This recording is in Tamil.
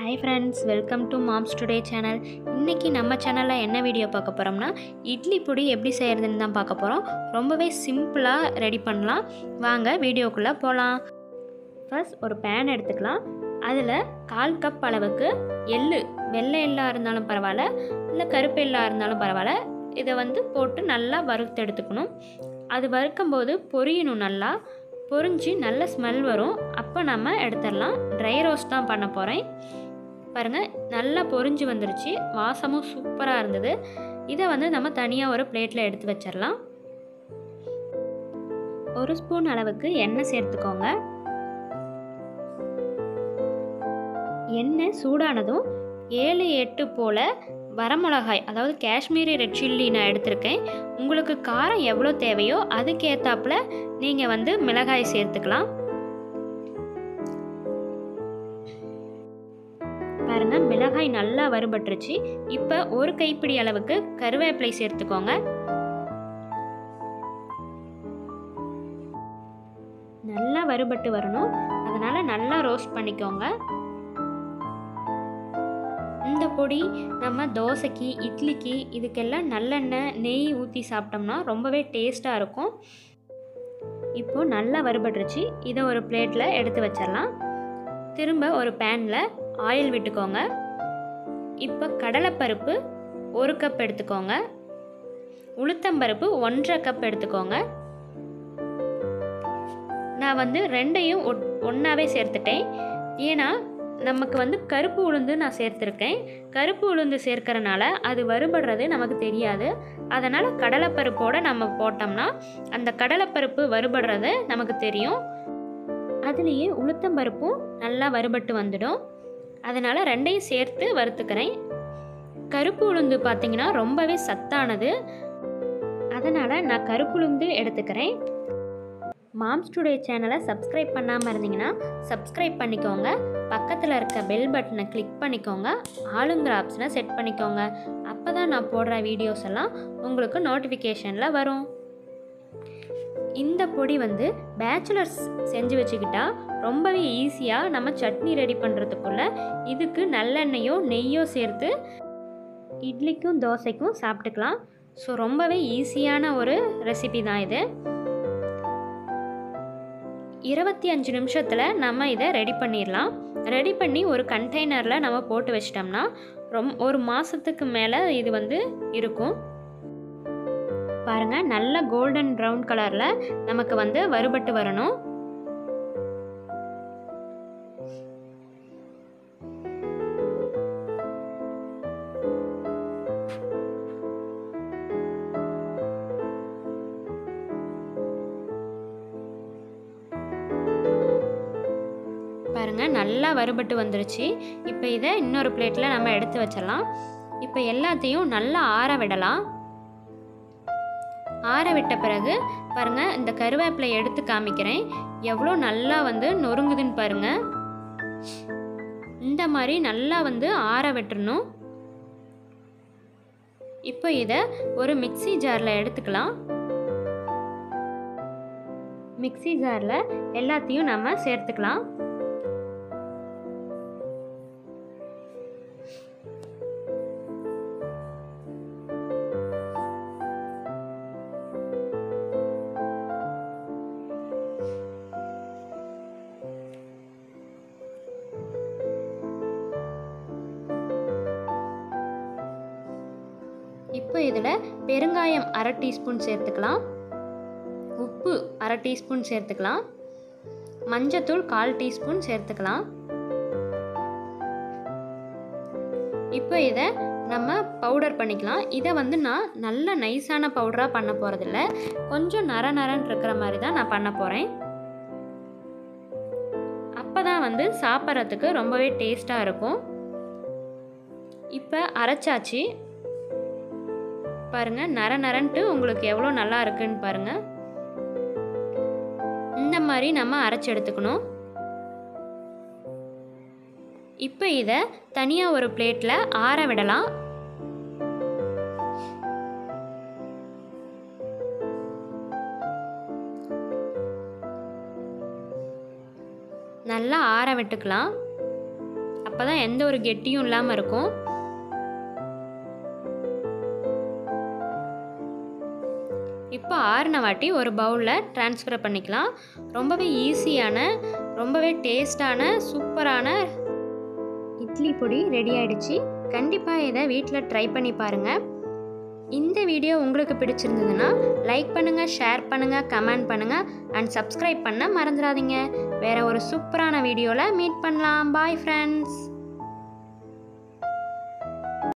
Hi friends welcome to moms today channel இன்றைக்கி நம்ம சேனலில் என்ன வீடியோ பார்க்க போகிறோம்னா இட்லி பொடி எப்படி செய்கிறதுன்னு தான் பார்க்க போகிறோம் ரொம்பவே சிம்பிளாக ரெடி பண்ணலாம். வாங்க வீடியோக்குள்ளே போகலாம் ஃபர்ஸ்ட் ஒரு பேன் எடுத்துக்கலாம். அதில் கால் கப் அளவுக்கு எள்ளு வெள்ளை எள்ளாக இருந்தாலும் பரவாயில்ல இல்லை கருப்பு எள்ளாக இருந்தாலும் பரவாயில்ல இதை வந்து போட்டு நல்லா வறுத்து எடுத்துக்கணும். அது வறுக்கும்போது பொரியணும் நல்லா. பொரிஞ்சு நல்ல ஸ்மெல் வரும். அப்போ நம்ம எடுத்துடலாம். ட்ரை ரோஸ்ட் தான் பண்ண போகிறேன் பாருங்கள் நல்லா பொரிஞ்சு வந்துருச்சு. வாசமும் சூப்பராக இருந்தது. இதை வந்து நம்ம தனியாக ஒரு பிளேட்டில் எடுத்து வச்சிடலாம் ஒரு ஸ்பூன் அளவுக்கு எண்ணெய் சேர்த்துக்கோங்க. எண்ணெய் சூடானதும் ஏழு எட்டு போல் வரமிளகாய் அதாவது காஷ்மீரி ரெட் சில்லி நான் எடுத்திருக்கேன். உங்களுக்கு காரம் எவ்வளோ தேவையோ அதுக்கேற்றாப்புல நீங்கள் வந்து மிளகாய் சேர்த்துக்கலாம். பாருங்க மிளகாய் நல்லா வறுபட்டுருச்சு. இப்போ ஒரு கைப்பிடி அளவுக்கு கருவேப்பிலை சேர்த்துக்கோங்க. நல்லா வறுபட்டு வரணும். அதனால் நல்லா ரோஸ்ட் பண்ணிக்கோங்க. இந்த பொடி நம்ம தோசைக்கு இட்லிக்கு இதுக்கெல்லாம் நல்லெண்ணெய் நெய் ஊற்றி சாப்பிட்டோம்னா ரொம்பவே டேஸ்ட்டாக இருக்கும். இப்போது நல்லா வறுபட்டுருச்சு. இதை ஒரு பிளேட்டில் எடுத்து வச்சிடலாம். திரும்ப ஒரு பேனில் ஆயில் விட்டுக்கோங்க. இப்போ கடலைப்பருப்பு ஒரு கப் எடுத்துக்கோங்க. உளுத்தம்பருப்பு ஒன்றரை கப் எடுத்துக்கோங்க. நான் வந்து ரெண்டையும் ஒன்றாவே சேர்த்துட்டேன். ஏன்னா நமக்கு வந்து கருப்பு உளுந்து நான் சேர்த்துருக்கேன். கருப்பு உளுந்து சேர்க்கறனால அது வறுபடுறது நமக்கு தெரியாது. அதனால் கடலைப்பருப்போடு நம்ம போட்டோம்னா அந்த கடலைப்பருப்பு வறுபடுறது நமக்கு தெரியும். அதுலேயே உளுத்தம்பருப்பும் நல்லா வறுபட்டு வந்துடும். அதனால் ரெண்டையும் சேர்த்து வறுத்துக்கிறேன். கருப்பு உளுந்து பார்த்திங்கன்னா ரொம்பவே சத்தானது. அதனால் நான் கருப்பு உளுந்து எடுத்துக்கிறேன். மாம்ஸ் டுடே சேனலை சப்ஸ்கிரைப் பண்ணாமல் இருந்தீங்கன்னா சப்ஸ்கிரைப் பண்ணிக்கோங்க. பக்கத்தில் இருக்க பெல் பட்டனை கிளிக் பண்ணிக்கோங்க. ஆளுங்கிற ஆப்ஷனை செட் பண்ணிக்கோங்க. அப்போ தான் நான் போடுற வீடியோஸ் எல்லாம் உங்களுக்கு நோட்டிஃபிகேஷனில் வரும். இந்த பொடி வந்து பேச்சுலர்ஸ் செஞ்சு வச்சுக்கிட்டா ரொம்பவே ஈஸியாக நம்ம சட்னி ரெடி பண்ணுறதுக்குள்ள இதுக்கு நல்லெண்ணெயோ நெய்யோ சேர்த்து இட்லிக்கும் தோசைக்கும் சாப்பிட்டுக்கலாம். ஸோ ரொம்பவே ஈஸியான ஒரு ரெசிபி தான் இது. இருபத்தி அஞ்சு நிமிஷத்தில் நம்ம இதை ரெடி பண்ணிடலாம். ரெடி பண்ணி ஒரு கண்டெய்னரில் நம்ம போட்டு வச்சிட்டோம்னா ரொம் ஒரு மாதத்துக்கு மேலே இது வந்து இருக்கும். பாருங்கள் நல்ல கோல்டன் ப்ரௌன் கலரில் நமக்கு வந்து வறுபட்டு வரணும். பாருங்கள் நல்லா வறுபட்டு வந்துருச்சு. இப்போ இதை இன்னொரு பிளேட்டில் நம்ம எடுத்து வச்சிடலாம். இப்போ எல்லாத்தையும் நல்லா ஆற விடலாம். ஆற விட்ட பிறகு பாருங்கள் இந்த கருவேப்பிலை எடுத்து காமிக்கிறேன். எவ்வளோ நல்லா வந்து நொறுங்குதுன்னு பாருங்கள் இந்த மாதிரி நல்லா வந்து ஆற விட்டுறணும். இப்போ இதை ஒரு மிக்சி ஜாரில் எடுத்துக்கலாம். மிக்சி ஜாரில் எல்லாத்தையும் நம்ம சேர்த்துக்கலாம். இதில் பெருங்காயம் அரை டீஸ்பூன் சேர்த்துக்கலாம். உப்பு அரை டீஸ்பூன் சேர்த்துக்கலாம். மஞ்சத்தூள் கால் டீஸ்பூன் சேர்த்துக்கலாம். இப்போ இதை நம்ம பவுடர் பண்ணிக்கலாம். இதை வந்து நான் நல்ல நைஸான பவுடராக பண்ண போகிறதில்ல கொஞ்சம் நர நரன் இருக்கிற மாதிரி தான் நான் பண்ண போகிறேன் அப்போ தான் வந்து சாப்பிட்றதுக்கு ரொம்பவே டேஸ்ட்டாக இருக்கும். இப்போ அரைச்சாச்சு. பாருங்கள் நர நரன்ட்டு உங்களுக்கு எவ்வளோ நல்லா இருக்குன்னு பாருங்கள் இந்த மாதிரி நம்ம அரைச்சி எடுத்துக்கணும். இப்போ இதை தனியாக ஒரு பிளேட்டில் ஆற விடலாம். நல்லா ஆற விட்டுக்கலாம். அப்போ அப்போ தான் எந்த ஒரு கெட்டியும் இல்லாமல் இருக்கும். இப்போ ஆறின வாட்டி ஒரு பவுலில் ட்ரான்ஸ்ஃபர் பண்ணிக்கலாம். ரொம்பவே ஈஸியான ரொம்பவே டேஸ்டான சூப்பரான இட்லி பொடி ரெடி ஆகிடுச்சு கண்டிப்பாக இதை வீட்டில் ட்ரை பண்ணி பாருங்கள் இந்த வீடியோ உங்களுக்கு பிடிச்சிருந்ததுன்னா லைக் பண்ணுங்கள் ஷேர் பண்ணுங்கள் கமெண்ட் பண்ணுங்கள் அண்ட் சப்ஸ்கிரைப் பண்ண மறந்துடாதீங்க. வேறு ஒரு சூப்பரான வீடியோவில் மீட் பண்ணலாம். Bye friends